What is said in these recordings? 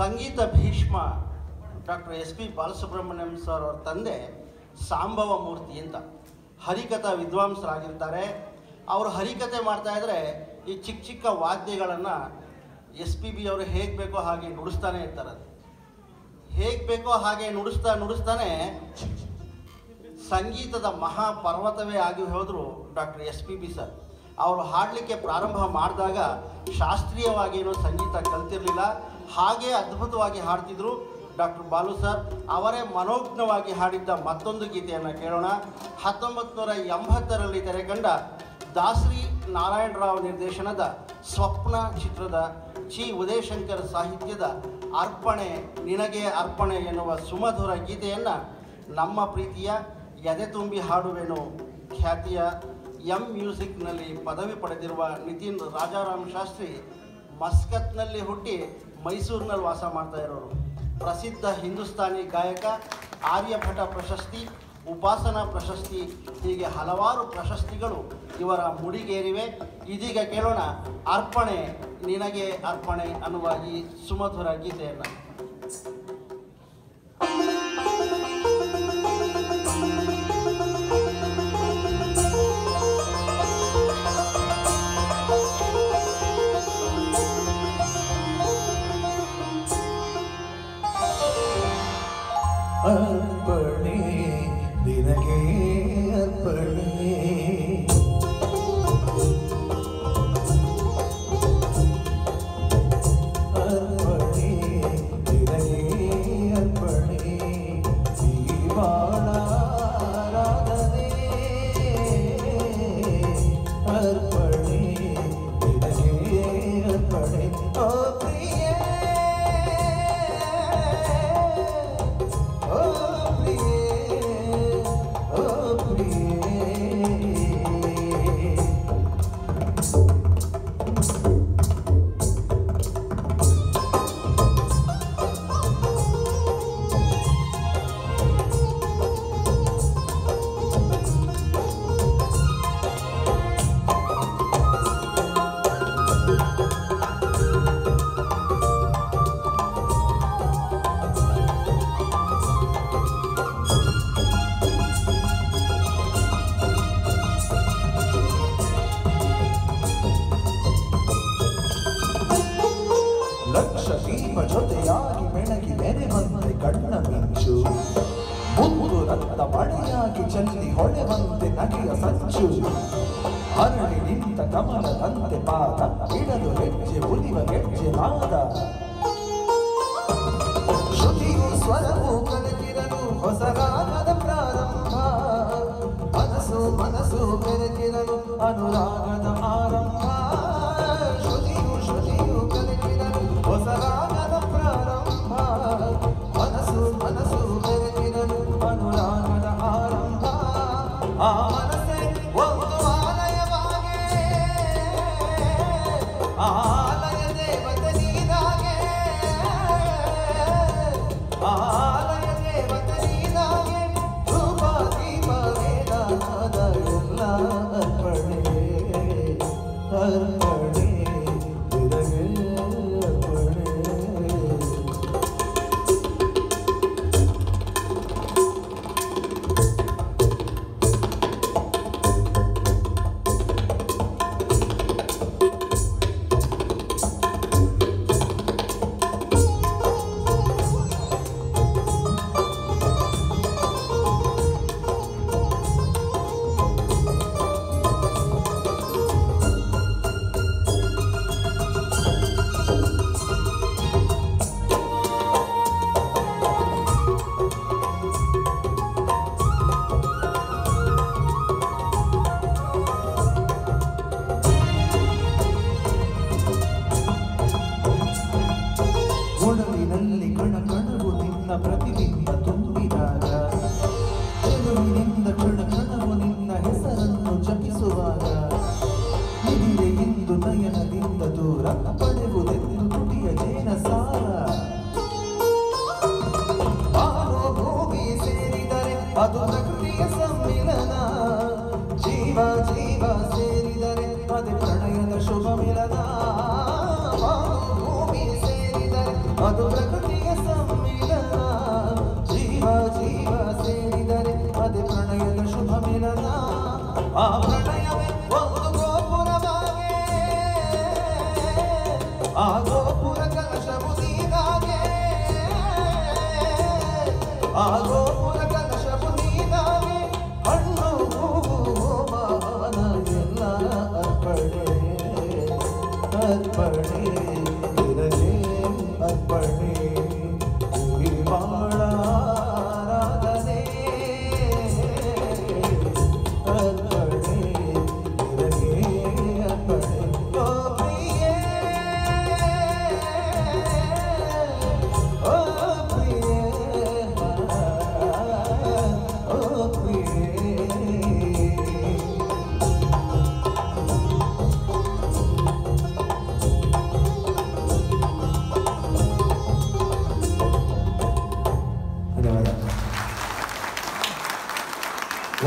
ಸಂಗೀತ Bhishma doctor S P Balasubrahmanyam sir ಅವರ ತಂದೆ ಸಾಂಬವ ಮೂರ್ತಿ ಅಂತ. ಹರಿಕಥಾ ವಿದ್ವಾಂಸರಾಗಿರ್ತಾರೆ. ಅವರು ಹರಿಕತೆ ಮಾಡ್ತಾ ಇದ್ರೆ ಈ ಚಿಕ್ಕ ಚಿಕ್ಕ ವಾದ್ಯಗಳನ್ನು ಎಸ್ ಪಿ ಬಿ ಅವರು ಹೇಗೆ ಬೇಕೋ ಹಾಗೆ ನುಡಿಸ್ತಾನೆ ಇರ್ತಾರೆ ಹೇಗೆ ಬೇಕೋ ಹಾಗೆ ನುಡಿಸ್ತಾ ನುಡಿಸ್ತಾನೆ ಸಂಗೀತದ ಮಹಾಪರ್ವತವೇ ಆಗಿ ಹೋದರು doctor S P B sir. ಅವರು ಹಾಡಲಿಕ್ಕೆ ಪ್ರಾರಂಭ ಮಾಡಿದಾಗ ಶಾಸ್ತ್ರೀಯವಾಗಿ ಏನೋ ಸಂಗೀತ ಕಲ್ತಿರಲಿಲ್ಲ. ಹಾಗೆ ಅದ್ಭುತವಾಗಿ ಹಾಡ್ತಿದ್ರು ಡಾಕ್ಟರ್ ಬಾಲು ಸರ್. ಅವರೇ ಮನೋಜ್ಞವಾಗಿ ಹಾಡಿದ್ದ ಮತ್ತೊಂದು ಗೀತೆಯನ್ನು ಕೇಳೋಣ. ಹತ್ತೊಂಬತ್ತು ನೂರ ಎಂಬತ್ತರಲ್ಲಿ ತೆರೆಕಂಡ ದಾಸರಿ ನಾರಾಯಣರಾವ್ ನಿರ್ದೇಶನದ ಸ್ವಪ್ನ ಚಿತ್ರದ ಚಿ ಉದಯಶಂಕರ್ ಸಾಹಿತ್ಯದ ಅರ್ಪಣೆ, ನಿನಗೆ ಅರ್ಪಣೆ ಎನ್ನುವ ಸುಮಧುರ ಗೀತೆಯನ್ನು ನಮ್ಮ ಪ್ರೀತಿಯ ಎದೆ ತುಂಬಿ ಹಾಡುವೆನು ಖ್ಯಾತಿಯ ಎಂ ಮ್ಯೂಸಿಕ್ನಲ್ಲಿ ಪದವಿ ಪಡೆದಿರುವ ನಿತಿನ್ ರಾಜಾರಾಮ್ ಶಾಸ್ತ್ರಿ ಮಸ್ಕತ್ನಲ್ಲಿ ಹುಟ್ಟಿ ಮೈಸೂರಿನಲ್ಲಿ ವಾಸ ಮಾಡ್ತಾ ಇರೋರು. ಪ್ರಸಿದ್ಧ ಹಿಂದೂಸ್ತಾನಿ ಗಾಯಕ ಆರ್ಯಭಟ ಪ್ರಶಸ್ತಿ, ಉಪಾಸನಾ ಪ್ರಶಸ್ತಿ, ಹೀಗೆ ಹಲವಾರು ಪ್ರಶಸ್ತಿಗಳು ಇವರ ಮುಡಿಗೇರಿವೆ. ಇದೀಗ ಕೇಳೋಣ, ಅರ್ಪಣೆ, ನಿನಗೆ ಅರ್ಪಣೆ ಅನ್ನುವ ಈ ಸುಮಧುರ ಗೀತೆಯನ್ನು. ಅರ್ಪಣೆ ನಿನಗೆ ಅರ್ಪಣೆ ಅರ್ಪಣೆ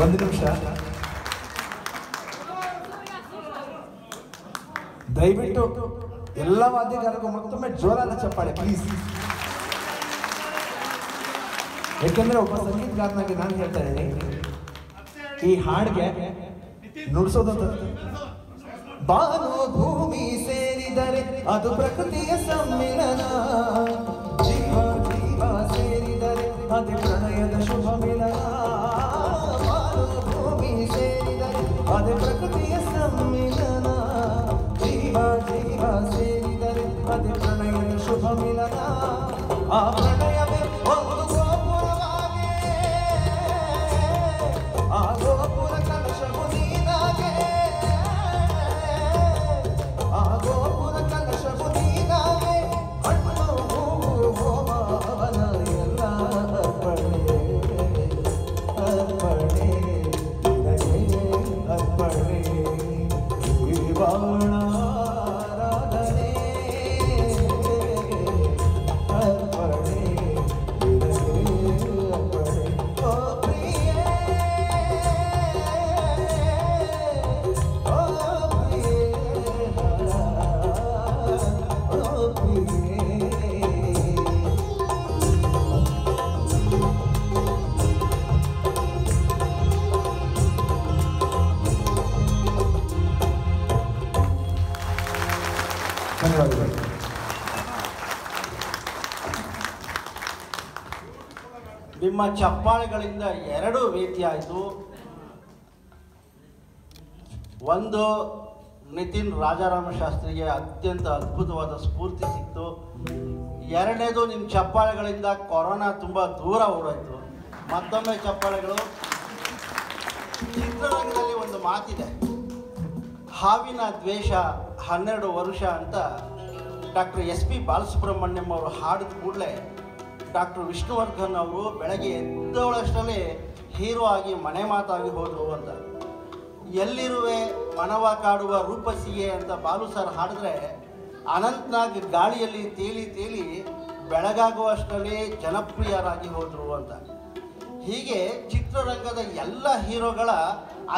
ಒಂದು ನಿಮಿಷ. ದಯವಿಟ್ಟು ಎಲ್ಲ ವಾದ್ಯಗಾರರಿಗೂ ಮತ್ತೊಮ್ಮೆ ಜೋರಾದ ಚಪ್ಪಾಳೆ ಪ್ಲೀಸ್ ಯಾಕೆಂದ್ರೆ ಒಬ್ಬ ಸಂಗೀತಗಾರನಾಗಿ ನಾನು ಹೇಳ್ತಾ ಇದ್ದೀನಿ, ಈ ಹಾಡಿಗೆ ನುಡಿಸೋದಂತ ಬಾನು ಭೂಮಿ ಸೇರಿದರೆ ಅದು ಪ್ರಕೃತಿಯ ಸಮ್ಮಿಲನ. ಜೀವ ಜೀವ ಸೇರಿದರೆ ಅದು ಪ್ರಣಯದ ನಿಮ್ಮ ಚಪ್ಪಾಳೆಗಳಿಂದ ಎರಡು ರೀತಿಯಾಯಿತು ಒಂದು ನಿತಿನ್ ರಾಜಾರಾಮ ಶಾಸ್ತ್ರಿಗೆ ಅತ್ಯಂತ ಅದ್ಭುತವಾದ ಸ್ಫೂರ್ತಿ ಸಿಕ್ತು. ಎರಡನೇದು ನಿಮ್ಮ ಚಪ್ಪಾಳೆಗಳಿಂದ ಕೊರೋನಾ ತುಂಬ ದೂರ ಓಡೋಯ್ತು. ಮತ್ತೊಮ್ಮೆ ಚಪ್ಪಾಳೆಗಳು. ಚಿತ್ರರಂಗದಲ್ಲಿ ಒಂದು ಮಾತಿದೆ. ಹಾವಿನ ದ್ವೇಷ ಹನ್ನೆರಡು ವರ್ಷ ಅಂತ ಡಾಕ್ಟರ್ ಎಸ್ ಪಿ ಬಾಲಸುಬ್ರಹ್ಮಣ್ಯಂ ಅವರು ಹಾಡಿದ ಕೂಡಲೇ ಡಾಕ್ಟರ್ ವಿಷ್ಣುವರ್ಧನ್ ಅವರು ಬೆಳಗ್ಗೆ ಎದ್ದವಳಷ್ಟರಲ್ಲಿ ಹೀರೋ ಆಗಿ ಮನೆ ಮಾತಾಗಿ ಹೋದರು ಅಂತ. ಎಲ್ಲಿರುವೆ ಮನವ ಕಾಡುವ ರೂಪಸಿಯೇ ಅಂತ ಬಾಲು ಸರ್ ಹಾಡಿದ್ರೆ ಅನಂತ್ನಾಗ್ ಗಾಳಿಯಲ್ಲಿ ತೇಲಿ ತೇಲಿ ಬೆಳಗಾಗುವಷ್ಟರಲ್ಲಿ ಜನಪ್ರಿಯರಾಗಿ ಹೋದರು ಅಂತ. ಹೀಗೆ ಚಿತ್ರರಂಗದ ಎಲ್ಲ ಹೀರೋಗಳ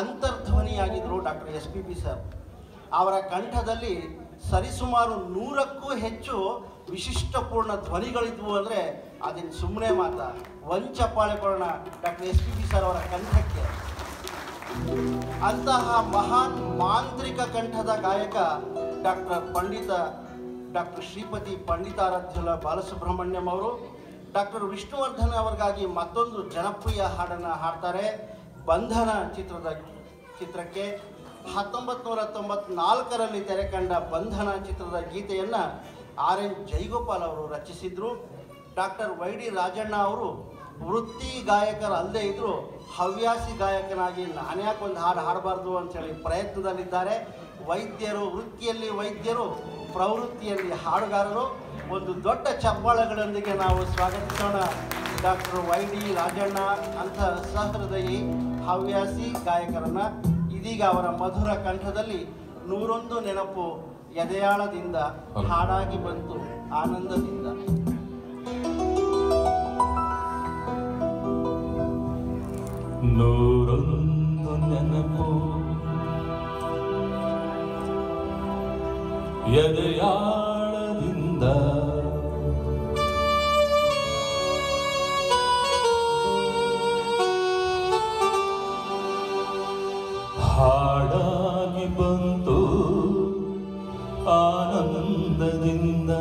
ಅಂತರ್ಧ್ವನಿಯಾಗಿದ್ದರು doctor S P B sir. ಅವರ ಕಂಠದಲ್ಲಿ ಸರಿಸುಮಾರು ನೂರಕ್ಕೂ ಹೆಚ್ಚು ವಿಶಿಷ್ಟಪೂರ್ಣ ಧ್ವನಿಗಳಿದ್ವು ಅಂದರೆ ಅದನ್ನು ಸುಮ್ಮನೆ ಮಾತ ಒಂದು doctor S P B sir ಅವರ ಕಂಠಕ್ಕೆ. ಅಂತಹ ಮಹಾನ್ ಮಾಂತ್ರಿಕ ಕಂಠದ ಗಾಯಕ ಡಾಕ್ಟರ್ ಪಂಡಿತ ಡಾಕ್ಟರ್ ಶ್ರೀಪತಿ ಪಂಡಿತಾರಾಧ್ಯಲ ಬಾಲಸುಬ್ರಹ್ಮಣ್ಯಂ ಅವರು, ಡಾಕ್ಟರ್ ವಿಷ್ಣುವರ್ಧನ್ ಅವರಿಗಾಗಿ ಮತ್ತೊಂದು ಜನಪ್ರಿಯ ಹಾಡನ್ನು ಹಾಡ್ತಾರೆ ಬಂಧನ ಚಿತ್ರದ ಚಿತ್ರಕ್ಕೆ. ಹತ್ತೊಂಬತ್ತು ನೂರ ತೊಂಬತ್ನಾಲ್ಕರಲ್ಲಿ ತೆರೆ ಕಂಡ ಬಂಧನ ಚಿತ್ರದ ಗೀತೆಯನ್ನು ಆರ್ ಎನ್ ಜೈಗೋಪಾಲ್ ಅವರು ರಚಿಸಿದ್ರು. ಡಾಕ್ಟರ್ ವೈ ಡಿ ರಾಜಣ್ಣ ಅವರು ವೃತ್ತಿ ಗಾಯಕರಲ್ಲದೆ ಇದ್ದರೂ ಹವ್ಯಾಸಿ ಗಾಯಕನಾಗಿ ನಾನ್ಯಾಕೆ ಒಂದು ಹಾಡು ಹಾಡಬಾರ್ದು ಅಂತೇಳಿ ಪ್ರಯತ್ನದಲ್ಲಿದ್ದಾರೆ. ವೈದ್ಯರು, ವೃತ್ತಿಯಲ್ಲಿ ವೈದ್ಯರು, ಪ್ರವೃತ್ತಿಯಲ್ಲಿ ಹಾಡುಗಾರರು, ಒಂದು ದೊಡ್ಡ ಚಪ್ಪಾಳಗಳೊಂದಿಗೆ ನಾವು ಸ್ವಾಗತಿಸೋಣ. ಡಾಕ್ಟರ್ ವೈ ಡಿ ರಾಜಣ್ಣ, ಅಂಥ ಸಹೃದಯಿ, ಹವ್ಯಾಸಿ ಗಾಯಕರನ್ನು ಇದೀಗ ಅವರ ಮಧುರ ಕಂಠದಲ್ಲಿ ನೂರೊಂದು ನೆನಪು ಎದೆಯಾಳದಿಂದ ಹಾಡಾಗಿ ಬಂತು, ಆನಂದದಿಂದ. നൂറൊന്നു നനമോ ಎದೆಯಾಳದಿಂದ ಹಾಡಾಗಿ ಬಂತು ಆನಂದದಿಂದ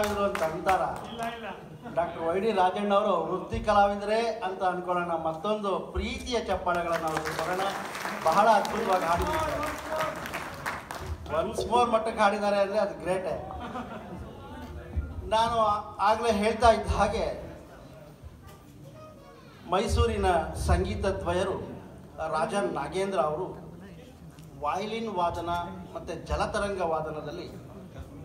ಕಲಾವಿದರು ಅಂತ ಅಂತಾರ? ಡಾಕ್ಟರ್ ವೈ ಡಿ ರಾಜಣ್ಣ ಅವರು ವೃತ್ತಿ ಕಲಾವಿದರೇ ಅಂತ ಅನ್ಕೊಳ್ಳೋಣ. ಮತ್ತೊಂದು ಪ್ರೀತಿಯ ಚಪ್ಪಾಳೆಗಳನ್ನು ಅವರು ಬರೋಣ ಬಹಳ ಅದ್ಭುತವಾಗಿ ಹಾಡಿದ್ದಾರೆ. ಒನ್ಸ್ ಮೋರ್ ಮಟ್ಟಕ್ಕೆ ಹಾಡಿದ್ದಾರೆ ಅಂದರೆ ಅದು ಗ್ರೇಟೇ ನಾನು ಆಗಲೇ ಹೇಳ್ತಾ ಇದ್ದ ಹಾಗೆ ಮೈಸೂರಿನ ಸಂಗೀತ ದ್ವಯರು ರಾಜನ್ ನಾಗೇಂದ್ರ ಅವರು ವಾಯ್ಲಿನ್ ವಾದನ ಮತ್ತು ಜಲತರಂಗ ವಾದನದಲ್ಲಿ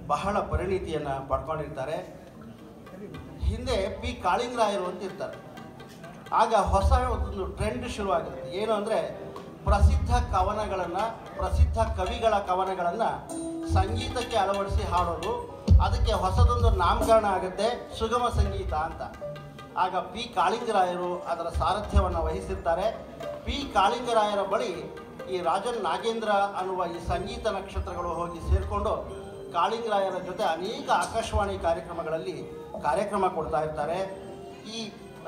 ಬಹಳ ಪರಿಣಿತಿಯನ್ನು ಪಡ್ಕೊಂಡಿರ್ತಾರೆ. ಹಿಂದೆ ಪಿ. ಕಾಳಿಂಗರಾಯರು ಅಂತ ಇರ್ತಾರೆ. ಆಗ ಹೊಸ ಒಂದು ಟ್ರೆಂಡ್ ಶುರುವಾಗುತ್ತೆ. ಏನು ಅಂದರೆ ಪ್ರಸಿದ್ಧ ಕವನಗಳನ್ನು, ಪ್ರಸಿದ್ಧ ಕವಿಗಳ ಕವನಗಳನ್ನು ಸಂಗೀತಕ್ಕೆ ಅಳವಡಿಸಿ ಹಾಡೋದು. ಅದಕ್ಕೆ ಹೊಸದೊಂದು ನಾಮಕರಣ ಆಗುತ್ತೆ, ಸುಗಮ ಸಂಗೀತ ಅಂತ. ಆಗ ಪಿ. ಕಾಳಿಂಗರಾಯರು ಅದರ ಸಾರಥ್ಯವನ್ನು ವಹಿಸಿರ್ತಾರೆ. ಪಿ. ಕಾಳಿಂಗರಾಯರ ಬಳಿ ಈ ರಾಜನ್ ನಾಗೇಂದ್ರ ಅನ್ನುವ ಈ ಸಂಗೀತ ನಕ್ಷತ್ರಗಳು ಹೋಗಿ ಸೇರಿಕೊಂಡು ಕಾಳಿಂಗರಾಯರ ಜೊತೆ ಅನೇಕ ಆಕಾಶವಾಣಿ ಕಾರ್ಯಕ್ರಮಗಳಲ್ಲಿ ಕಾರ್ಯಕ್ರಮ ಕೊಡ್ತಾ ಇರ್ತಾರೆ. ಈ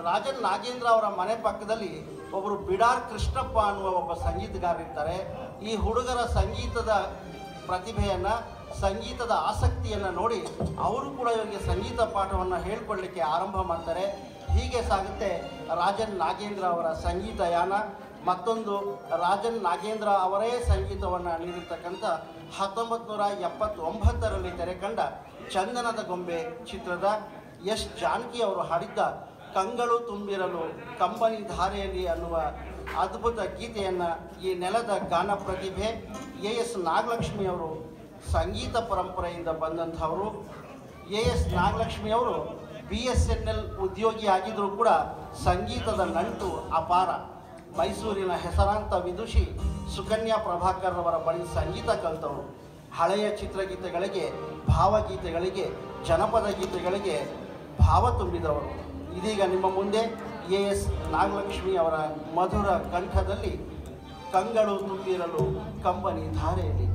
ರಾಜನ್ ನಾಗೇಂದ್ರ ಅವರ ಮನೆ ಪಕ್ಕದಲ್ಲಿ ಒಬ್ಬರು ಬಿಡಾರ್ ಕೃಷ್ಣಪ್ಪ ಅನ್ನುವ ಒಬ್ಬ ಸಂಗೀತಗಾರ ಇರ್ತಾರೆ. ಈ ಹುಡುಗರ ಸಂಗೀತದ ಪ್ರತಿಭೆಯನ್ನು, ಸಂಗೀತದ ಆಸಕ್ತಿಯನ್ನು ನೋಡಿ ಅವರು ಕೂಡ ಇವರಿಗೆ ಸಂಗೀತ ಪಾಠವನ್ನು ಹೇಳ್ಕೊಡ್ಲಿಕ್ಕೆ ಆರಂಭ ಮಾಡ್ತಾರೆ. ಹೀಗೆ ಸಾಗುತ್ತೆ ರಾಜನ್ ನಾಗೇಂದ್ರ ಅವರ ಸಂಗೀತ ಯಾನ ಮತ್ತೊಂದು ರಾಜನ್ ನಾಗೇಂದ್ರ ಅವರೇ ಸಂಗೀತವನ್ನು ನೀಡಿರ್ತಕ್ಕಂಥ ಹತ್ತೊಂಬತ್ತು ನೂರ ಎಪ್ಪತ್ತೊಂಬತ್ತರಲ್ಲಿ ತೆರೆಕಂಡ ಚಂದನದ ಗೊಂಬೆ ಚಿತ್ರದ ಎಸ್ ಜಾನಕಿ ಅವರು ಹಾಡಿದ್ದ ಕಂಗಳು ತುಂಬಿರಲು ಕಂಬನಿ ಧಾರೆಯಲ್ಲಿ ಅನ್ನುವ ಅದ್ಭುತ ಗೀತೆಯನ್ನು ಈ ನೆಲದ ಗಾನ ಪ್ರತಿಭೆ ಎ ಎಸ್ ನಾಗಲಕ್ಷ್ಮಿ ಅವರು ಸಂಗೀತ ಪರಂಪರೆಯಿಂದ ಬಂದಂಥವರು. ಎ ಎಸ್ ನಾಗಲಕ್ಷ್ಮಿ ಅವರು ಬಿ ಎಸ್ ಎನ್ ಎಲ್ ಉದ್ಯೋಗಿ ಆಗಿದ್ದರೂ ಕೂಡ ಸಂಗೀತದ ನಂಟು ಅಪಾರ. ಮೈಸೂರಿನ ಹೆಸರಾಂತ ವಿದುಷಿ ಸುಕನ್ಯಾ ಪ್ರಭಾಕರ್ ಅವರ ಬಳಿ ಸಂಗೀತ ಕಲಿತವರು ಹಳೆಯ ಚಿತ್ರಗೀತೆಗಳಿಗೆ, ಭಾವಗೀತೆಗಳಿಗೆ, ಜನಪದ ಗೀತೆಗಳಿಗೆ ಭಾವ ತುಂಬಿದವರು ಇದೀಗ ನಿಮ್ಮ ಮುಂದೆ ಎ ಎಸ್ ನಾಗಲಕ್ಷ್ಮಿ ಅವರ ಮಧುರ ಕಂಠದಲ್ಲಿ ಕಂಗಳು ತುಂಬಿರಲು ಕಂಬನಿ ಧಾರೆಯಲ್ಲಿ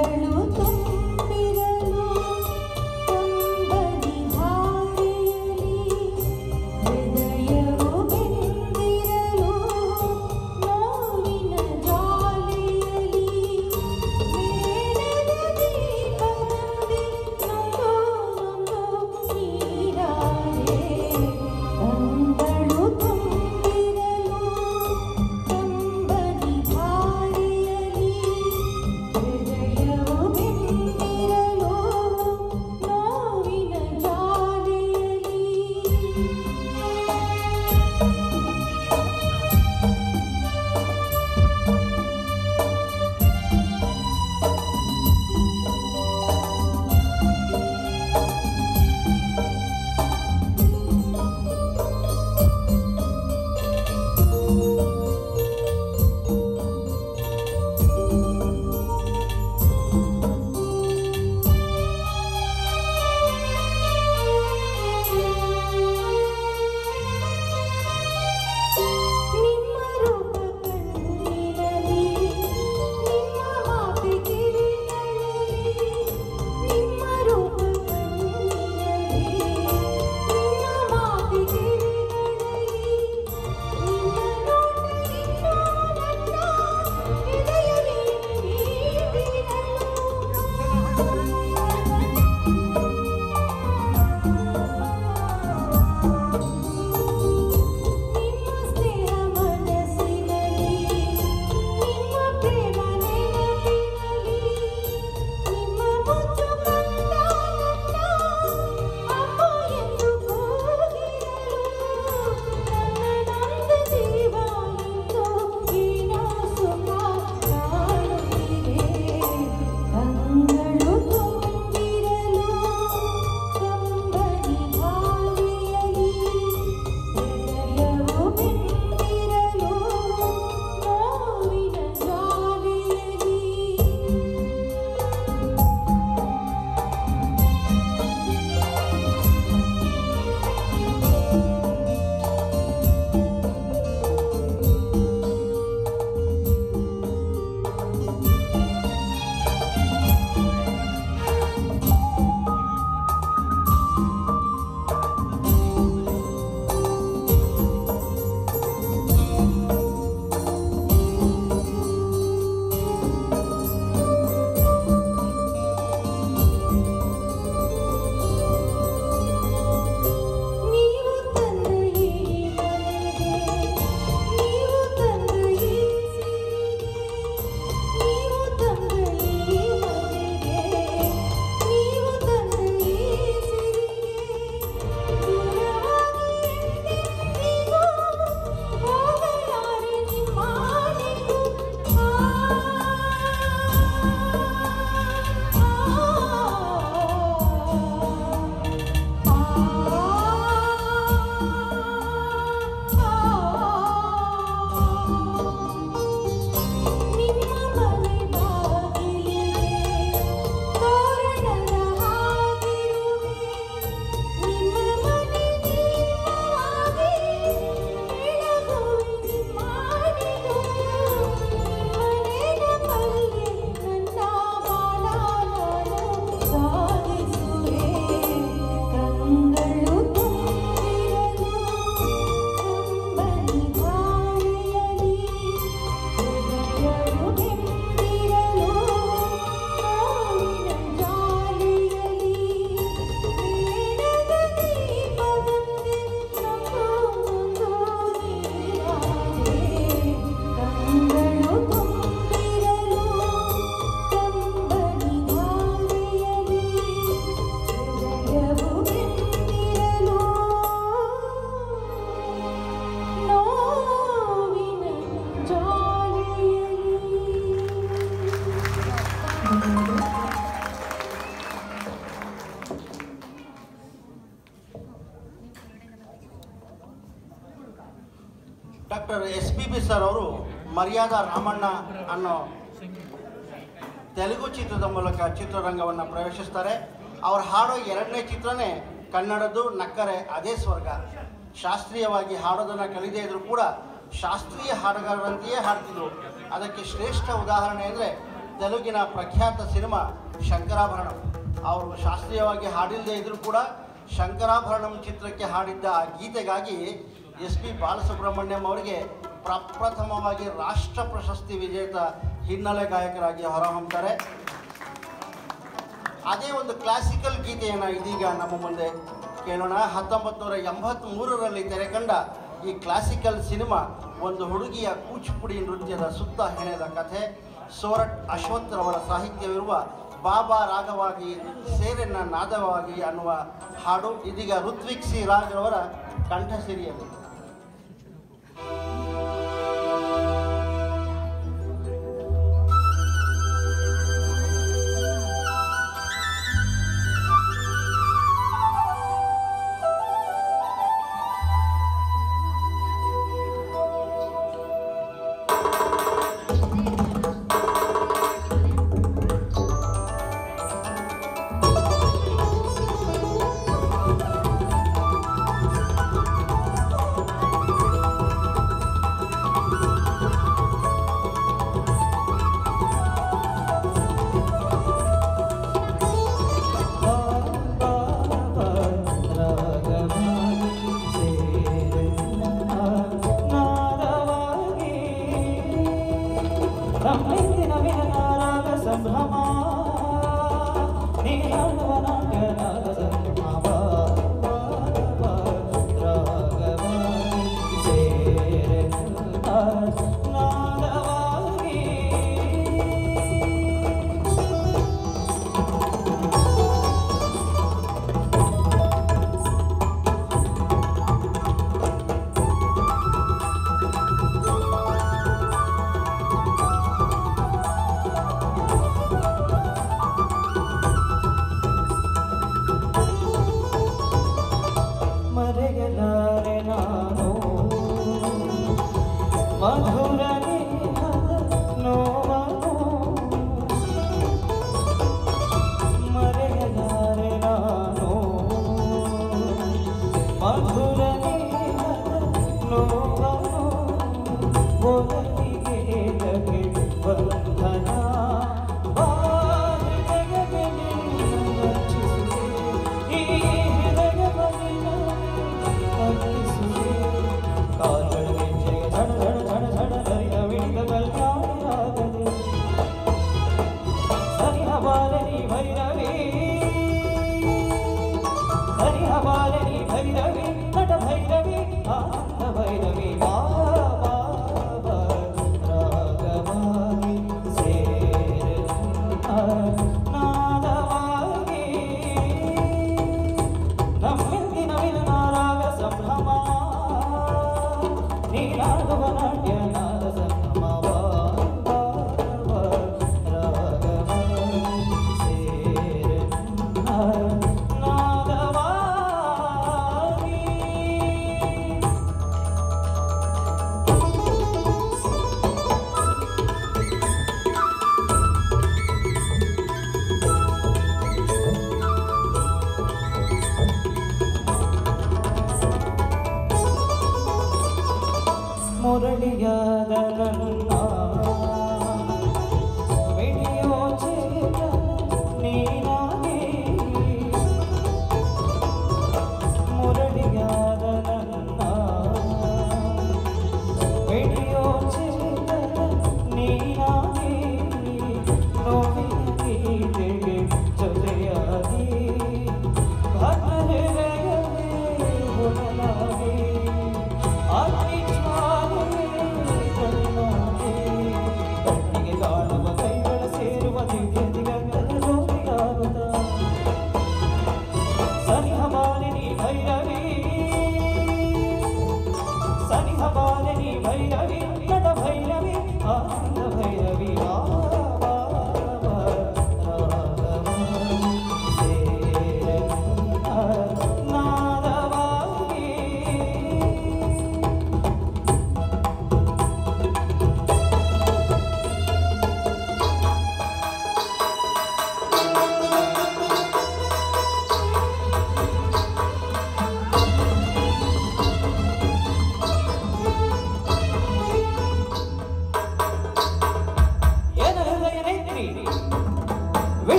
ಕಾರಣ doctor S P B sir ಅವರು ಮರ್ಯಾದಾ ರಾಮಣ್ಣ ಅನ್ನೋ ತೆಲುಗು ಚಿತ್ರದ ಮೂಲಕ ಚಿತ್ರರಂಗವನ್ನು ಪ್ರವೇಶಿಸ್ತಾರೆ. ಅವ್ರು ಹಾಡೋ ಎರಡನೇ ಚಿತ್ರನೇ ಕನ್ನಡದ್ದು, ನಕ್ಕರೆ ಅದೇ ಸ್ವರ್ಗ. ಶಾಸ್ತ್ರೀಯವಾಗಿ ಹಾಡೋದನ್ನು ಕಲಿದೇ ಇದ್ರೂ ಕೂಡ ಶಾಸ್ತ್ರೀಯ ಹಾಡುಗಾರರಂತೆಯೇ ಹಾಡ್ತಿದ್ರು. ಅದಕ್ಕೆ ಶ್ರೇಷ್ಠ ಉದಾಹರಣೆ ಅಂದರೆ ತೆಲುಗಿನ ಪ್ರಖ್ಯಾತ ಸಿನಿಮಾ ಶಂಕರಾಭರಣಂ. ಅವರು ಶಾಸ್ತ್ರೀಯವಾಗಿ ಹಾಡಿಲ್ಲದೆ ಇದ್ರೂ ಕೂಡ ಶಂಕರಾಭರಣಂ ಚಿತ್ರಕ್ಕೆ ಹಾಡಿದ್ದ ಆ ಗೀತೆಗಾಗಿ ಎಸ್ ಪಿ ಬಾಲಸುಬ್ರಹ್ಮಣ್ಯಂ ಅವರಿಗೆ ಪ್ರಪ್ರಥಮವಾಗಿ ರಾಷ್ಟ್ರ ಪ್ರಶಸ್ತಿ ವಿಜೇತ ಹಿನ್ನೆಲೆ ಗಾಯಕರಾಗಿ ಹೊರಹೊಮ್ತಾರೆ. ಅದೇ ಒಂದು ಕ್ಲಾಸಿಕಲ್ ಗೀತೆಯನ್ನು ಇದೀಗ ನಮ್ಮ ಮುಂದೆ ಕೇಳೋಣ. ಹತ್ತೊಂಬತ್ತು ನೂರ ಎಂಬತ್ತ್ಮೂರರಲ್ಲಿ ತೆರೆಕಂಡ ಈ ಕ್ಲಾಸಿಕಲ್ ಸಿನಿಮಾ ಒಂದು ಹುಡುಗಿಯ ಕೂಚುಪುಡಿ ನೃತ್ಯದ ಸುತ್ತ ಹೆಣೆದ ಕಥೆ. ಸೋರಟ್ ಅಶ್ವಥ್ ರವರ ಸಾಹಿತ್ಯವಿರುವ ಬಾಬಾ ರಾಗವಾಗಿ ಸೇರೆನ್ನ ನಾದವಾಗಿ ಅನ್ನುವ ಹಾಡು. ಇದೀಗ ಋತ್ವಿಕ್ ಸಿ ರಾಜ್ ರವರ ಕಂಠಸಿರಿಯಲ್ಲಿ.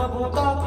Abu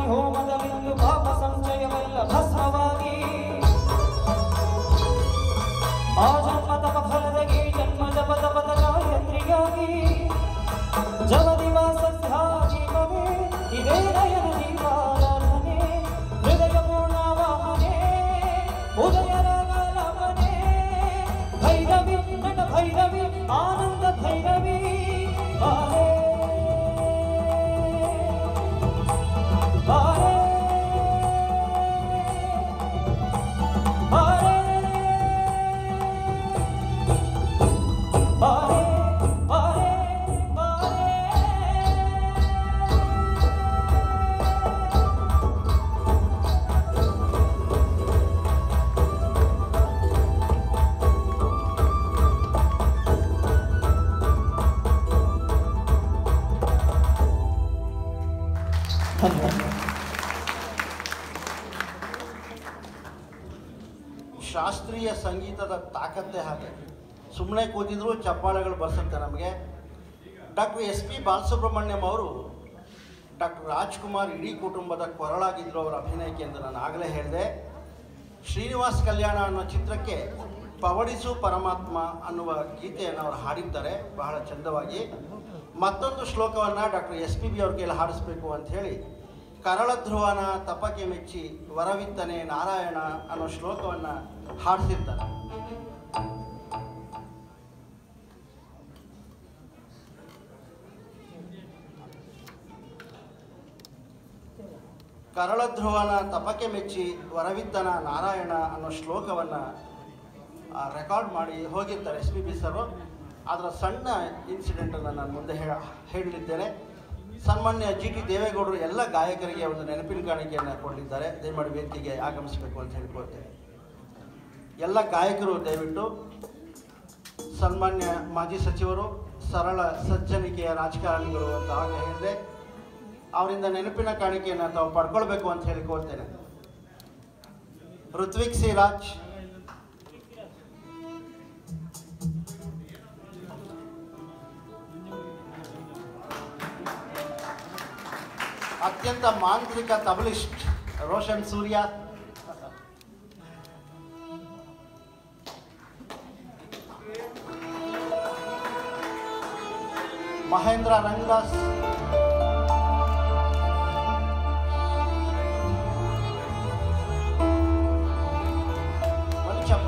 ಸುಮ್ಮನೆ ಕೂತಿದ್ರು ಚಪ್ಪಾಳೆಗಳು ಬರ್ಸುತ್ತೆ ನಮಗೆ. ಡಾಕ್ಟರ್ ಎಸ್ ಪಿ ಬಾಲಸುಬ್ರಹ್ಮಣ್ಯಂ ಅವರು ಡಾಕ್ಟರ್ ರಾಜ್ಕುಮಾರ್ ಇಡೀ ಕುಟುಂಬದ ಕೊರಳಾಗಿದ್ದರು ಅವರ ಅಭಿನಯಕ್ಕೆ ಎಂದು ನಾನು ಆಗಲೇ ಹೇಳಿದೆ. ಶ್ರೀನಿವಾಸ್ ಕಲ್ಯಾಣ ಅನ್ನೋ ಚಿತ್ರಕ್ಕೆ ಪವಡಿಸು ಪರಮಾತ್ಮ ಅನ್ನುವ ಗೀತೆಯನ್ನು ಅವರು ಹಾಡಿದ್ದಾರೆ, ಬಹಳ ಚಂದವಾಗಿ. ಮತ್ತೊಂದು ಶ್ಲೋಕವನ್ನು ಡಾಕ್ಟರ್ ಎಸ್ ಪಿ ಬಿ ಅವ್ರ ಕೈಯಲ್ಲಿ ಹಾಡಿಸ್ಬೇಕು ಅಂತ ಹೇಳಿ, ಕರಳ ಧ್ರುವನ ತಪಕ್ಕೆ ಮೆಚ್ಚಿ ವರವಿತ್ತನೆ ನಾರಾಯಣ ಅನ್ನೋ ಶ್ಲೋಕವನ್ನು ಹಾಡಿಸಿರ್ತಾರೆ. ಕರಳ ಧ್ರುವನ ತಪಕ್ಕೆ ಮೆಚ್ಚಿ ವರವಿದ್ದನ ನಾರಾಯಣ ಅನ್ನೋ ಶ್ಲೋಕವನ್ನು ರೆಕಾರ್ಡ್ ಮಾಡಿ ಹೋಗಿರ್ತಾರೆ ಎಸ್ ಪಿ ಬಿ ಸರ್ ಅದರ ಸಣ್ಣ ಇನ್ಸಿಡೆಂಟನ್ನು ನಾನು ಮುಂದೆ ಹೇಳ, ಹೇಳಲಿದ್ದೇನೆ. ಸನ್ಮಾನ್ಯ ಜಿ ಟಿ ದೇವೇಗೌಡರು ಎಲ್ಲ ಗಾಯಕರಿಗೆ ಒಂದು ನೆನಪಿನ ಕಾಣಿಕೆಯನ್ನು ಕೊಡಲಿದ್ದಾರೆ. ದಯಮಾಡಿ ವೇದಿಕೆಗೆ ಆಗಮಿಸಬೇಕು ಅಂತ ಹೇಳ್ಕೊಳ್ತೇನೆ. ಎಲ್ಲ ಗಾಯಕರು ದಯವಿಟ್ಟು ಸನ್ಮಾನ್ಯ ಮಾಜಿ ಸಚಿವರು, ಸರಳ ಸಜ್ಜನಿಕೆಯ ರಾಜಕಾರಣಿಗಳು ಅಂತ ಆಗ ಹೇಳಿದೆ. ಅವರಿಂದ ನೆನಪಿನ ಕಾಣಿಕೆಯನ್ನು ತಾವು ಪಡ್ಕೊಳ್ಬೇಕು ಅಂತ ಹೇಳಿಕೊಳ್ತೇನೆ ಋತ್ವಿಕ್ ಸಿ ರಾಜ್. ಅತ್ಯಂತ ಮಾಂತ್ರಿಕ ತಬಲಿಸ್ಟ್ ರೋಷನ್ ಸೂರ್ಯ. ಮಹೇಂದ್ರ ರಂಗದಾಸ್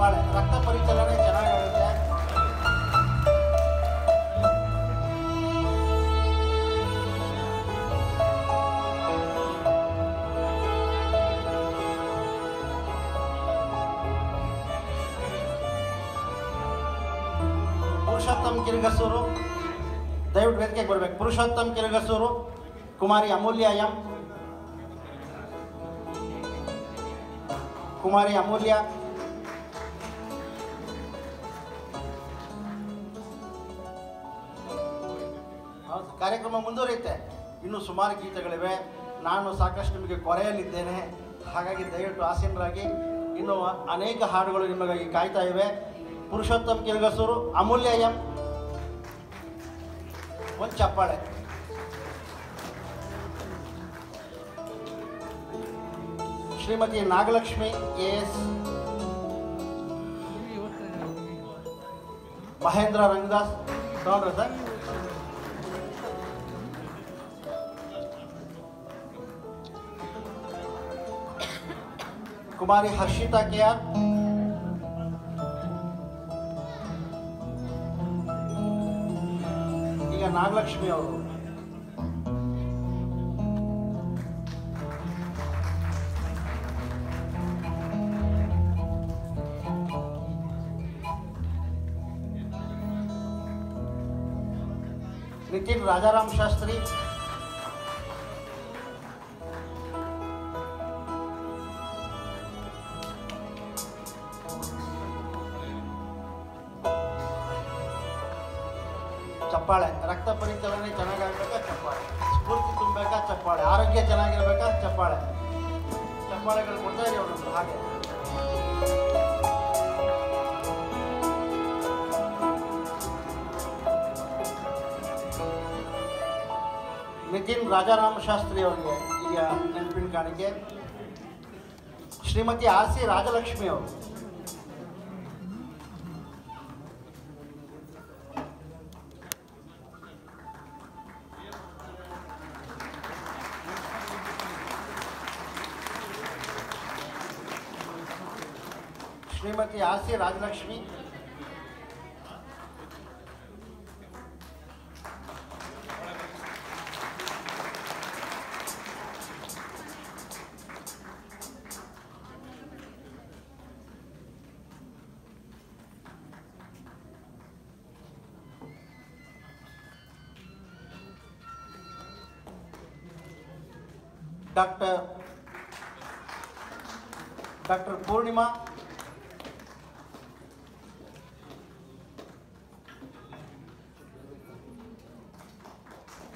ಒಂದು ಚಪ್ಪಾಳೆ ರಕ್ತ ಪರಿಚಲನೆ ಚೆನ್ನಾಗಾಗುತ್ತೆ ಪುರುಷೋತ್ತಮ್ ಕಿರುಗಸೂರು ದಯವಿಟ್ಟು ವೇದಿಕೆಗೆ ಬರ್ಬೇಕು ಪುರುಷೋತ್ತಮ್ ಕಿರುಗಸೂರು ಕುಮಾರಿ ಅಮೂಲ್ಯ ಎಂ ಕುಮಾರಿ ಅಮೂಲ್ಯ ಇನ್ನೂ ಸುಮಾರು ಗೀತೆಗಳಿವೆ. ನಾನು ಸಾಕಷ್ಟು ನಿಮಗೆ ಕೊರೆಯಲಿದ್ದೇನೆ ಹಾಗಾಗಿ ದಯವಿಟ್ಟು ಆಸೀನರಾಗಿ. ಇನ್ನು ಅನೇಕ ಹಾಡುಗಳು ನಿಮಗಾಗಿ ಕಾಯ್ತಾ ಇವೆ. ಪುರುಷೋತ್ತಮ್ ಕಿರುಗಸೂರು, ಅಮೂಲ್ಯ ಎಂ. ಒಂದು ಚಪ್ಪಾಳೆ. Shrimati Nagalakshmi, S. Mahendra Rangadas. Sir. Kumari Harshita K R ಈಗ ನಾಗಲಕ್ಷ್ಮಿ ಅವರು ನಿತಿನ್ ರಾಜಾರಾಮ್ ಶಾಸ್ತ್ರಿ ರಾಜಾರಾಮ ಶಾಸ್ತ್ರಿ ಅವರಿಗೆ ಈಗ ನೆನಪಿನ ಕಾಣಿಕೆ ಶ್ರೀಮತಿ ಆರ್ ಸಿ ರಾಜಲಕ್ಷ್ಮಿ ಅವರು ಶ್ರೀಮತಿ ಆರ್ ಸಿ ರಾಜಲಕ್ಷ್ಮಿ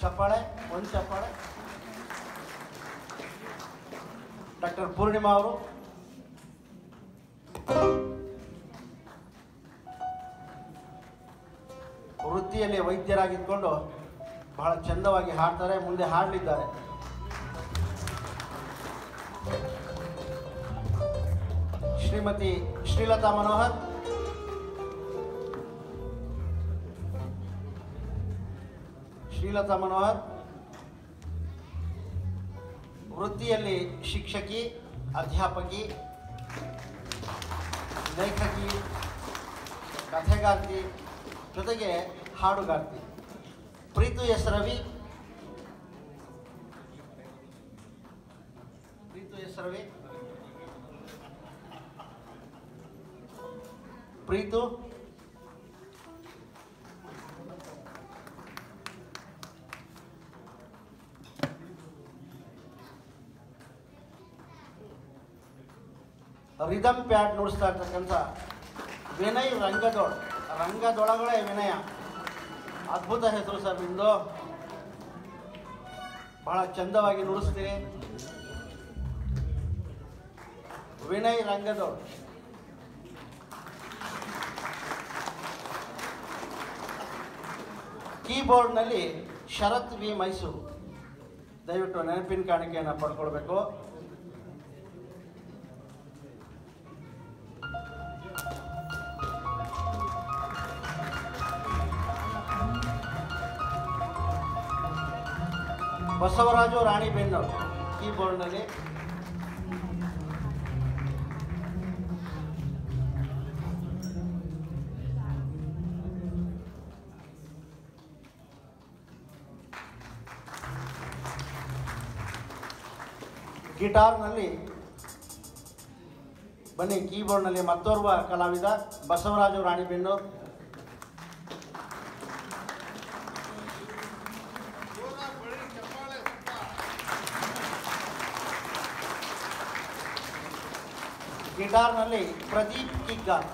ಚಪ್ಪಾಳೆ, ಒಂದು ಚಪ್ಪಾಳೆ. ಡಾಕ್ಟರ್ ಪೂರ್ಣಿಮಾ ಅವರು. ವೃತ್ತಿಯಲ್ಲಿ ವೈದ್ಯರಾಗಿದ್ದುಕೊಂಡು ಬಹಳ ಚಂದವಾಗಿ ಹಾಡ್ತಾರೆ, ಮುಂದೆ ಹಾಡಲಿದ್ದಾರೆ. ಶ್ರೀಮತಿ ಶ್ರೀಲತಾ ಮನೋಹರ್. ಶ್ರೀಲತಾ ಮನೋಹರ್, ವೃತ್ತಿಯಲ್ಲಿ ಶಿಕ್ಷಕಿ, ಅಧ್ಯಾಪಕಿ, ಲೇಖಕಿ, ಕಥೆಗಾರ್ತಿ, ಜೊತೆಗೆ ಹಾಡುಗಾರ್ತಿ. Preetu S Ravi. Preetu S Ravi. Preetu. Rhythm pad ನುಡಿಸ್ತಾ ಇರ್ತಕ್ಕಂಥ ವಿನಯ್ ರಂಗದೊಳ. ರಂಗದೊಳಗಡೆ ವಿನಯ. ಅದ್ಭುತ ಹೆಸರು ಸರ್ ನಿಮ್ಮದು ಬಹಳ ಚಂದವಾಗಿ ನುಡಿಸ್ತೀರಿ. ವಿನಯ್ ರಂಗದೊಳ. ಕೀಬೋರ್ಡ್ನಲ್ಲಿ ಶರತ್ ವಿ ಮೈಸೂರು. ದಯವಿಟ್ಟು ನೆನಪಿನ ಕಾಣಿಕೆಯನ್ನು ಪಡ್ಕೊಳ್ಬೇಕು. ಬಸವರಾಜು ರಾಣಿಬೆನ್ನೂರು ಕೀಬೋರ್ಡ್ನಲ್ಲಿ. ಗಿಟಾರ್ನಲ್ಲಿ. ಬನ್ನಿ ಕೀಬೋರ್ಡ್ನಲ್ಲಿ ಮತ್ತೋರ್ವ ಕಲಾವಿದ ಬಸವರಾಜು ರಾಣಿಬೆನ್ನೂರು ಗಿಟಾರ್ನಲ್ಲಿ ಪ್ರದೀಪ್ ಕಿಗ್ಗಾರ್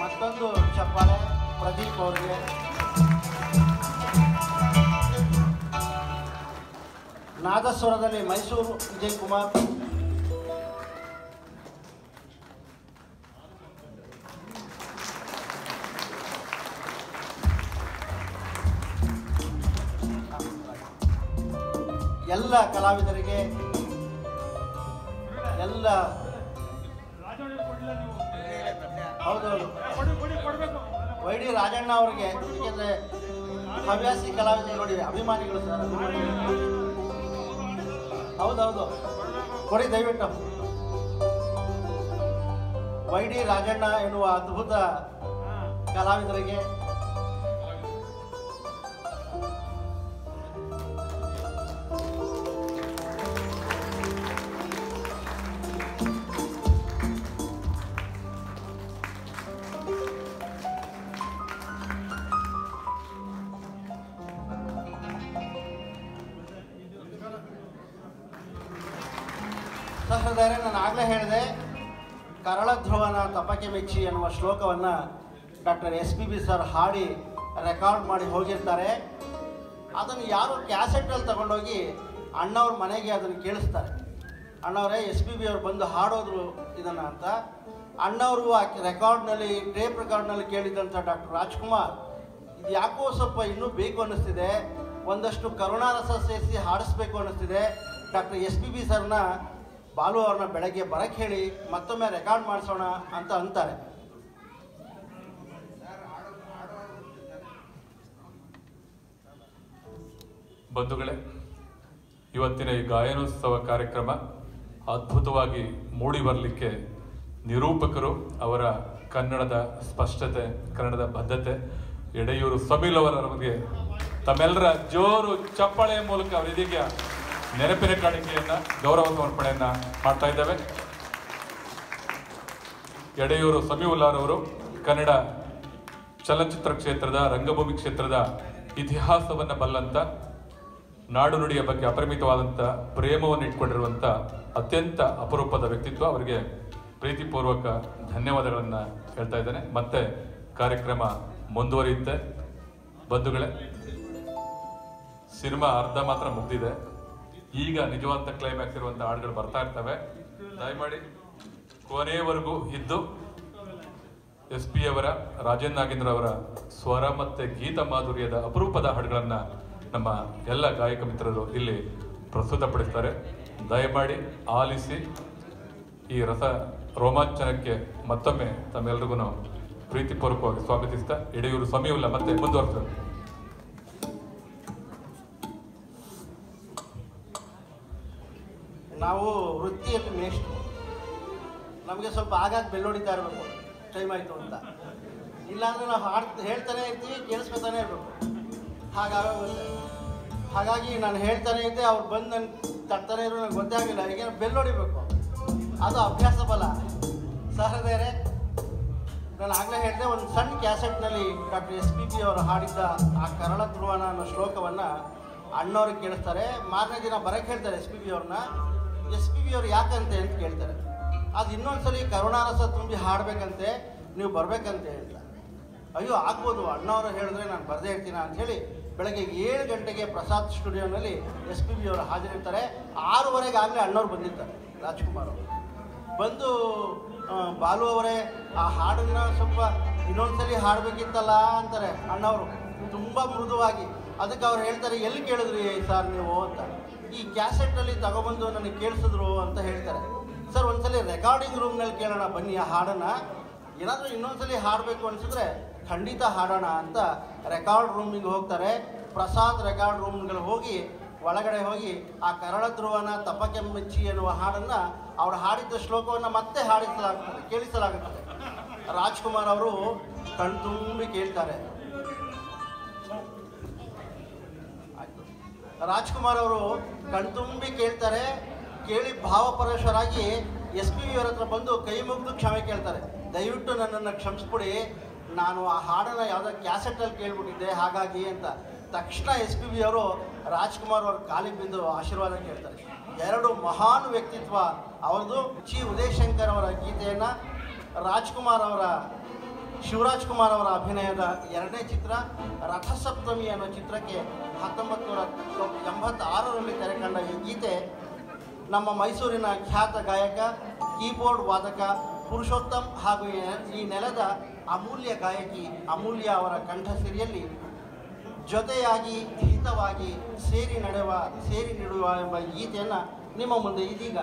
ಮತ್ತೊಂದು ಚಪ್ಪಾಳೆ ಪ್ರದೀಪ್ ಅವರಿಗೆ. ನಾದಸ್ವರದಲ್ಲಿ ಮೈಸೂರು ವಿಜಯ್ ಕುಮಾರ್. ಕಲಾವಿದರಿಗೆ ಎಲ್ಲ ವೈ ಡಿ ರಾಜಣ್ಣ ಅವರಿಗೆ ಏಕೆಂದ್ರೆ ಹವ್ಯಾಸಿ ಕಲಾವಿದರು ನೋಡಿ ಅಭಿಮಾನಿಗಳು ಸರ್. ಹೌದೌದು. ಕೊಡಿ ದಯವಿಟ್ಟು. ವೈ ಡಿ ರಾಜಣ್ಣ ಎನ್ನುವ ಅದ್ಭುತ ಕಲಾವಿದರಿಗೆ ಮೆಚ್ಚಿ ಎನ್ನುವ ಶ್ಲೋಕವನ್ನು doctor S P B sir ಹಾಡಿ ರೆಕಾರ್ಡ್ ಮಾಡಿ ಹೋಗಿರ್ತಾರೆ. ಅದನ್ನು ಯಾರು ಕ್ಯಾಸೆಟಲ್ಲಿ ತಗೊಂಡೋಗಿ ಅಣ್ಣವ್ರ ಮನೆಗೆ ಅದನ್ನು ಕೇಳಿಸ್ತಾರೆ. ಅಣ್ಣವರೇ, ಎಸ್ ಪಿ ಬಿ ಅವ್ರು ಬಂದು ಹಾಡೋದ್ರು ಇದನ್ನು ಅಂತ. ಅಣ್ಣವರು ಆ ರೆಕಾರ್ಡ್ನಲ್ಲಿ, ಟೇಪ್ ರೆಕಾರ್ಡ್ನಲ್ಲಿ ಕೇಳಿದ್ದಂಥ ಡಾಕ್ಟರ್ ರಾಜ್ಕುಮಾರ್, ಇದು ಯಾಕೋ ಸ್ವಲ್ಪ ಇನ್ನೂ ಬೇಕು ಅನ್ನಿಸ್ತಿದೆ. ಒಂದಷ್ಟು ಕರುಣಾರಸ ಸೇರಿಸಿ ಹಾಡಿಸ್ಬೇಕು ಅನ್ನಿಸ್ತಿದೆ. ಡಾಕ್ಟರ್ ಎಸ್ ಪಿ ಬಿ ಸರ್ನ ಬಾಲು ಅವ್ರನ್ನ ಬೆಳಗ್ಗೆ ಬರಕ್ಕೆ ಹೇಳಿ ಮತ್ತೊಮ್ಮೆ ರೆಕಾರ್ಡ್ ಮಾಡಿಸೋಣ ಅಂತ ಅಂತಾರೆ. ಬಂಧುಗಳೇ, ಇವತ್ತಿನ ಈ ಗಾಯನೋತ್ಸವ ಕಾರ್ಯಕ್ರಮ ಅದ್ಭುತವಾಗಿ ಮೂಡಿ ಬರಲಿಕ್ಕೆ ನಿರೂಪಕರು ಅವರ ಕನ್ನಡದ ಸ್ಪಷ್ಟತೆ, ಕನ್ನಡದ ಬದ್ಧತೆ, ಎಡೆಯೂರು ಸಮಿಲ್ ಅವರ ನಮಗೆ ತಮ್ಮೆಲ್ಲರ ಜೋರು ಚಪ್ಪಳೆಯ ಮೂಲಕ ಅವರಿದೀಗ ನೆನಪಿನ ಕಾಣಿಕೆಯನ್ನು, ಗೌರವ ಸಮರ್ಪಣೆಯನ್ನು ಮಾಡ್ತಾ ಇದ್ದೇವೆ. ಎಡೆಯೂರು ಸಮೀವುಲ್ಲಾರವರು ಕನ್ನಡ ಚಲನಚಿತ್ರ ಕ್ಷೇತ್ರದ, ರಂಗಭೂಮಿ ಕ್ಷೇತ್ರದ ಇತಿಹಾಸವನ್ನ ಬಲ್ಲಂತ, ನಾಡು ನುಡಿಯ ಬಗ್ಗೆ ಅಪರಿಮಿತವಾದಂಥ ಪ್ರೇಮವನ್ನು ಇಟ್ಕೊಂಡಿರುವಂಥ ಅತ್ಯಂತ ಅಪರೂಪದ ವ್ಯಕ್ತಿತ್ವ. ಅವರಿಗೆ ಪ್ರೀತಿಪೂರ್ವಕ ಧನ್ಯವಾದಗಳನ್ನು ಹೇಳ್ತಾ ಇದ್ದೇನೆ. ಮತ್ತೆ ಕಾರ್ಯಕ್ರಮ ಮುಂದುವರಿಯುತ್ತೆ. ಬಂಧುಗಳೇ, ಸಿನಿಮಾ ಅರ್ಧ ಮಾತ್ರ ಮುಗ್ದಿದೆ. ಈಗ ನಿಜವಾದ ಕ್ಲೈಮ್ಯಾಕ್ಸ್ ಇರುವಂಥ ಹಾಡುಗಳು ಬರ್ತಾ ಇರ್ತವೆ. ದಯಮಾಡಿ ಕೊನೆಯವರೆಗೂ ಇದ್ದು ಎಸ್ ಪಿ ಅವರ, ರಾಜೇಂದ್ರ ನಾಗೇಂದ್ರ ಅವರ ಸ್ವರ ಮತ್ತೆ ಗೀತ ಮಾಧುರ್ಯದ ಅಪರೂಪದ ಹಾಡುಗಳನ್ನು ನಮ್ಮ ಎಲ್ಲ ಗಾಯಕ ಮಿತ್ರರು ಇಲ್ಲಿ ಪ್ರಸ್ತುತಪಡಿಸ್ತಾರೆ ದಯಮಾಡಿ ಆಲಿಸಿ ಈ ರಸ ರೋಮಾಂಚನಕ್ಕೆ ಮತ್ತೊಮ್ಮೆ ತಮ್ಮೆಲ್ರಿಗೂ ಪ್ರೀತಿಪೂರ್ವಕವಾಗಿ ಸ್ವಾಗತಿಸ್ತಾ ಎಡೆಯೂರು ಸಮಯವಿಲ್ಲ ಮತ್ತೆ ಮುಂದುವರ್ತಾರೆ ನಾವು ವೃತ್ತಿಯಲ್ಲಿ ಮೇಷ್ಟು ನಮಗೆ ಸ್ವಲ್ಪ ಆಗಾಗ ಬೆಳ್ಳೊಡಿತಾ ಇರಬೇಕು. ಟೈಮ್ ಆಯಿತು ಅಂತ. ಇಲ್ಲಾಂದರೆ ನಾವು ಹಾಡ್ ಹೇಳ್ತಾನೆ ಇರ್ತೀವಿ, ಕೇಳಿಸ್ಕೊತಾನೆ ಇರಬೇಕು. ಹಾಗಾಗ ಹಾಗಾಗಿ ನಾನು ಹೇಳ್ತಾನೆ ಇದ್ದೆ, ಅವ್ರು ಬಂದು ನನ್ನ ತಟ್ತಾನೆ ಇರೋ ನನಗೆ ಗೊತ್ತೇ ಆಗಿಲ್ಲ. ಈಗ ಬೆಲ್ಲೊಡಿಬೇಕು ಅದು ಅಭ್ಯಾಸ ಬಲ. ಸಹದೇರೆ ನಾನು ಆಗಲೇ ಹೇಳಿದೆ, ಒಂದು ಸಣ್ಣ ಕ್ಯಾಸೆಟ್ನಲ್ಲಿ ಡಾಕ್ಟರ್ ಎಸ್ ಪಿ ಬಿ ಅವರು ಹಾಡಿದ್ದ ಆ ಕರಳ ಧ್ರುವನ ಅನ್ನೋ ಶ್ಲೋಕವನ್ನು ಅಣ್ಣವ್ರಿಗೆ ಕೇಳಿಸ್ತಾರೆ. ಮಾರನೇ ದಿನ ಬರಕ್ಕೆ ಹೇಳ್ತಾರೆ ಎಸ್ ಪಿ ಬಿ ಅವ್ರನ್ನ. ಎಸ್ ಪಿ ಬಿ ಅವ್ರು ಯಾಕಂತೆ ಅಂತ ಕೇಳ್ತಾರೆ. ಅದು ಇನ್ನೊಂದ್ಸಲಿ ಕರುಣಾರಸ ತುಂಬಿ ಹಾಡಬೇಕಂತೆ, ನೀವು ಬರಬೇಕಂತೆ ಹೇಳ್ತಾರೆ ಅಯ್ಯೋ, ಆಗ್ಬೋದು. ಅಣ್ಣವರು ಹೇಳಿದ್ರೆ ನಾನು ಬರದೇ ಇರ್ತೀನ ಅಂಥೇಳಿ ಬೆಳಗ್ಗೆ ಏಳು ಗಂಟೆಗೆ ಪ್ರಸಾದ್ ಸ್ಟುಡಿಯೋನಲ್ಲಿ ಎಸ್ ಪಿ ಬಿ ಅವರು ಹಾಜರಿರ್ತಾರೆ. ಆರೂವರೆಗೆ ಆಗಲೇ ಅಣ್ಣವ್ರು ಬಂದಿರ್ತಾರೆ, ರಾಜ್ಕುಮಾರ್ ಅವರು. ಬಂದು ಬಾಲು ಅವರೇ, ಆ ಹಾಡನ್ನ ಸ್ವಲ್ಪ ಇನ್ನೊಂದ್ಸಲಿ ಹಾಡಬೇಕಿತ್ತಲ್ಲ ಅಂತಾರೆ ಅಣ್ಣವರು. ತುಂಬ ಮೃದುವಾಗಿ. ಅದಕ್ಕೆ ಅವ್ರು ಹೇಳ್ತಾರೆ, ಎಲ್ಲಿ ಕೇಳಿದ್ರಿ ಸರ್ ನೀವು ಅಂತ. ಈ ಕ್ಯಾಸೆಟ್ನಲ್ಲಿ ತಗೊಬಂದು ನನಗೆ ಕೇಳಿಸಿದ್ರು ಅಂತ ಹೇಳ್ತಾರೆ. ಸರ್, ಒಂದ್ಸಲಿ ರೆಕಾರ್ಡಿಂಗ್ ರೂಮ್ನಲ್ಲಿ ಕೇಳೋಣ, ಬನ್ನಿ, ಆ ಹಾಡನ್ನು. ಏನಾದರೂ ಇನ್ನೊಂದ್ಸಲಿ ಹಾಡಬೇಕು ಅನಿಸಿದ್ರೆ ಖಂಡಿತ ಹಾಡೋಣ ಅಂತ ರೆಕಾರ್ಡ್ ರೂಮಿಗೆ ಹೋಗ್ತಾರೆ. ಪ್ರಸಾದ್ ರೆಕಾರ್ಡ್ ರೂಮ್ಗಳು ಹೋಗಿ ಒಳಗಡೆ ಹೋಗಿ ಆ ಕರಳ ಧ್ರುವನ ತಪಕೆ ಮೆಚ್ಚಿ ಎನ್ನುವ ಹಾಡನ್ನು ಅವ್ರು ಹಾಡಿದ್ದ ಶ್ಲೋಕವನ್ನು ಮತ್ತೆ ಹಾಡಿಸಲಾಗುತ್ತದೆ ಕೇಳಿಸಲಾಗುತ್ತದೆ. ರಾಜ್ಕುಮಾರ್ ಅವರು ಕಣ್ತುಂಬಿ ಕೇಳ್ತಾರೆ. ರಾಜ್ಕುಮಾರ್ ಅವರು ಕಣ್ತುಂಬಿ ಕೇಳ್ತಾರೆ, ಕೇಳಿ ಭಾವಪರವಶರಾಗಿ ಎಸ್ ಪಿ ವಿ ಅವ್ರ ಹತ್ರ ಬಂದು ಕೈ ಮುಗಿದು ಕ್ಷಮೆ ಕೇಳ್ತಾರೆ. ದಯವಿಟ್ಟು ನನ್ನನ್ನು ಕ್ಷಮಿಸ್ಬಿಡಿ, ನಾನು ಆ ಹಾಡನ್ನು ಯಾವುದೋ ಕ್ಯಾಸೆಟಲ್ಲಿ ಕೇಳ್ಬಿಟ್ಟಿದ್ದೆ, ಹಾಗಾಗಿ ಅಂತ. ತಕ್ಷಣ ಎಸ್ ಪಿ ವಿ ಅವರು ರಾಜ್ಕುಮಾರ್ ಅವ್ರ ಕಾಲಿಗೆ ಬಿಂದು ಆಶೀರ್ವಾದ ಕೇಳ್ತಾರೆ. ಎರಡು ಮಹಾನ್ ವ್ಯಕ್ತಿತ್ವ, ಅವ್ರದ್ದು ಚಿ. ಉದಯಶಂಕರ್ ಅವರ ಗೀತೆಯನ್ನು ರಾಜ್ಕುಮಾರ್ ಅವರ ಶಿವರಾಜ್ ಕುಮಾರ್ ಅವರ ಅಭಿನಯದ ಎರಡನೇ ಚಿತ್ರ ರಥಸಪ್ತಮಿ ಅನ್ನೋ ಚಿತ್ರಕ್ಕೆ ಹತ್ತೊಂಬತ್ತು ನೂರ ಎಂಬತ್ತಾರರಲ್ಲಿ ತೆರೆಕಂಡ ಈ ಗೀತೆ ನಮ್ಮ ಮೈಸೂರಿನ ಖ್ಯಾತ ಗಾಯಕ, ಕೀಬೋರ್ಡ್ ವಾದಕ, ಪುರುಷೋತ್ತಮ್ ಹಾಗೂ ಈ- ನೆಲದ ಅಮೂಲ್ಯ ಗಾಯಕಿ ಅಮೂಲ್ಯ ಅವರ ಕಂಠಸಿರಿಯಲ್ಲಿ ಜೊತೆಯಾಗಿ ಹಿತವಾಗಿ ಸೇರಿ ನಡೆವ, ಸೇರಿ ನೀಡುವ ಎಂಬ ಗೀತೆಯನ್ನು ನಿಮ್ಮ ಮುಂದೆ ಇದೀಗ.